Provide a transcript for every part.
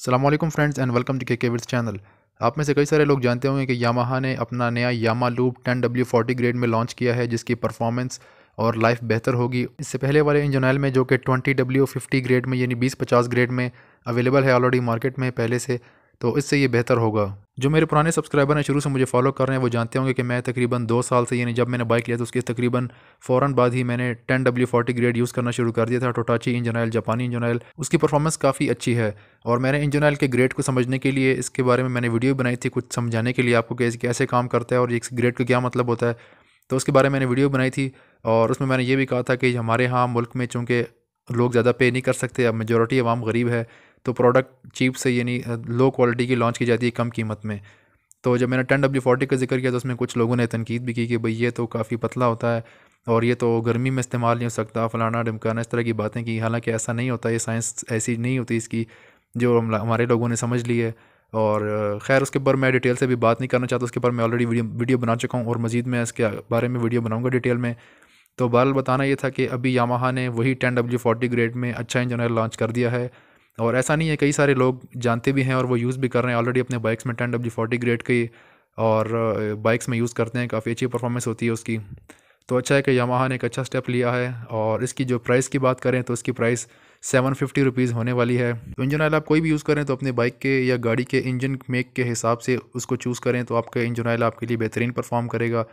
السلام علیکم friends and welcome to کے کے ورس چینل۔ آپ میں سے کئی سارے لوگ جانتے ہوں گے کہ یامہا نے اپنا نیا Yamalube ten W forty grade میں لانچ کیا ہے، جس کی پرفارمنس اور لائف بہتر ہوگی۔ اس سے پہلے والے انجن آئل میں جو کہ ٹوئنٹی ڈبلیو ففٹی گریڈ میں یعنی بیس پچاس گریڈ میں اویلیبل ہے آلریڈی مارکیٹ میں پہلے سے، تو اس سے یہ بہتر ہوگا۔ جو میرے پرانے سبسکرائبر ہیں، شروع سے مجھے فالو کر رہے ہیں، وہ جانتے ہوں گے کہ میں تقریباً دو سال سے یعنی جب میں نے بائک لیا تو اس کے تقریباً فوراً بعد ہی میں نے ten W forty grade use کرنا شروع کر دیا تھا ٹوٹاچی انجن آئل جاپانی انجن آئل اس کی پرفارمنس کافی اچھی ہے۔ اور میں نے انجن آئل کے گریڈ کو سمجھنے کے لیے اس کے بارے میں میں نے ویڈیو بنائی تھی کچھ سمجھانے کے لیے آپ کو کہ کیسے کام کرتا ہے اور اس گریڈ کا کیا مطلب ہوتا ہے۔ تو اس کے بارے میں نے ویڈیو بنائی تھی اور اس میں میں نے یہ بھی کہا تھا کہ ہمارے ہاں ملک میں چونکہ لوگ زیادہ پے نہیں کر سکتے، اب میجورٹی عوام غریب ہے تو پروڈکٹ چیپ سے یعنی لو کوالٹی کی لانچ کی جاتی ہے کم قیمت میں۔ تو جب میں نے ٹین ڈبلیو فورٹی کا ذکر کیا تو اس میں کچھ لوگوں نے تنقید بھی کی کہ بھئی یہ تو کافی پتلا ہوتا ہے اور یہ تو گرمی میں استعمال نہیں ہو سکتا، فلانا ڈمکانا اس طرح کی باتیں کی۔ حالانکہ ایسا نہیں ہوتا، یہ سائنس ایسی نہیں ہوتی اس کی جو ہمارے لوگوں نے سمجھ لی ہے۔ اور خیر، اس کے اوپر میں ڈیٹیل سے بھی بات نہیں کرنا چاہتا، اس کے اوپر میں آلریڈی ویڈیو بنا چکا ہوں اور مزید میں اس کے بارے میں ویڈیو بناؤں گا ڈیٹیل میں۔ تو بہرحال بتانا یہ تھا کہ ابھی یامہا نے وہی ٹین ڈبلیو فورٹی گریڈ میں اچھا انجن آئل لانچ کر دیا ہے۔ اور ایسا نہیں ہے، کئی سارے لوگ جانتے بھی ہیں اور وہ یوز بھی کر رہے ہیں آلریڈی اپنے بائکس میں ٹین ڈبلیو فورٹی گریڈ کی اور بائکس میں یوز کرتے ہیں، کافی اچھی پرفارمنس ہوتی ہے اس کی۔ تو اچھا ہے کہ یامہا نے ایک اچھا سٹیپ لیا ہے اور اس کی جو پرائس کی بات کریں تو اس کی پرائس سیون ففٹی روپیز ہونے والی ہے۔ تو انجن آئل آپ کوئی بھی یوز کریں تو اپنے بائک کے یا گاڑی کے انجن میک کے حساب سے اس کو چوز کریں تو آپ کا انجن آئل آپ کے لیے بہترین پرفارم کرے گا۔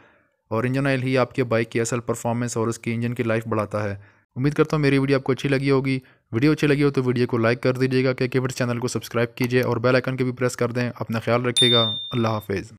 اور انجن آئل ہی آپ کے بائک کی اصل پرفارمنس اور اس کی انجن کی لائف بڑھاتا ہے۔ امید کرتا ہوں میری ویڈیو آپ کو اچھی لگی ہوگی۔ ویڈیو اچھی لگی ہو تو ویڈیو کو لائک کر دیجیے گا، کہ کیورٹس چینل کو سبسکرائب کیجیے اور بیل آئکن کے بھی پریس کر دیں، اپنا خیال رکھے گا۔ اللہ حافظ۔